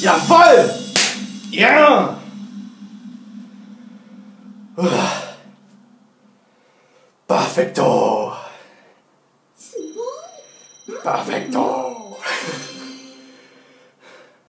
Jawoll! Ja! Perfekto! Perfekto!